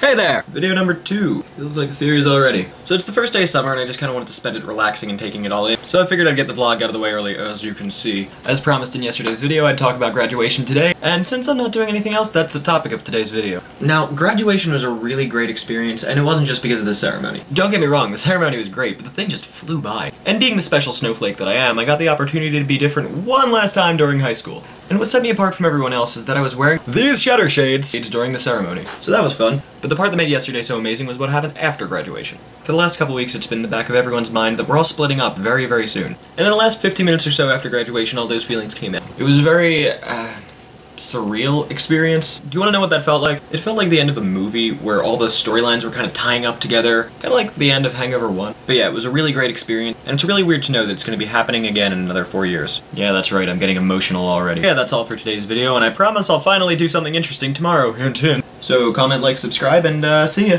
Hey there! Video number two. Feels like a series already. So it's the first day of summer and I just kind of wanted to spend it relaxing and taking it all in. So I figured I'd get the vlog out of the way early, as you can see. As promised in yesterday's video, I'd talk about graduation today, and since I'm not doing anything else, that's the topic of today's video. Now, graduation was a really great experience, and it wasn't just because of the ceremony. Don't get me wrong, the ceremony was great, but the thing just flew by. And being the special snowflake that I am, I got the opportunity to be different one last time during high school. And what set me apart from everyone else is that I was wearing these shutter shades during the ceremony. So that was fun. But the part that made yesterday so amazing was what happened after graduation. For the last couple weeks, it's been in the back of everyone's mind that we're all splitting up very, very soon. And in the last 15 minutes or so after graduation, all those feelings came out. It was very, uh, surreal experience. Do you want to know what that felt like? It felt like the end of a movie where all the storylines were kind of tying up together, kind of like the end of Hangover 1. But yeah, it was a really great experience, and it's really weird to know that it's going to be happening again in another four years. Yeah, that's right, I'm getting emotional already. Yeah, that's all for today's video, and I promise I'll finally do something interesting tomorrow. Hint, hint. So comment, like, subscribe, and uh, see ya.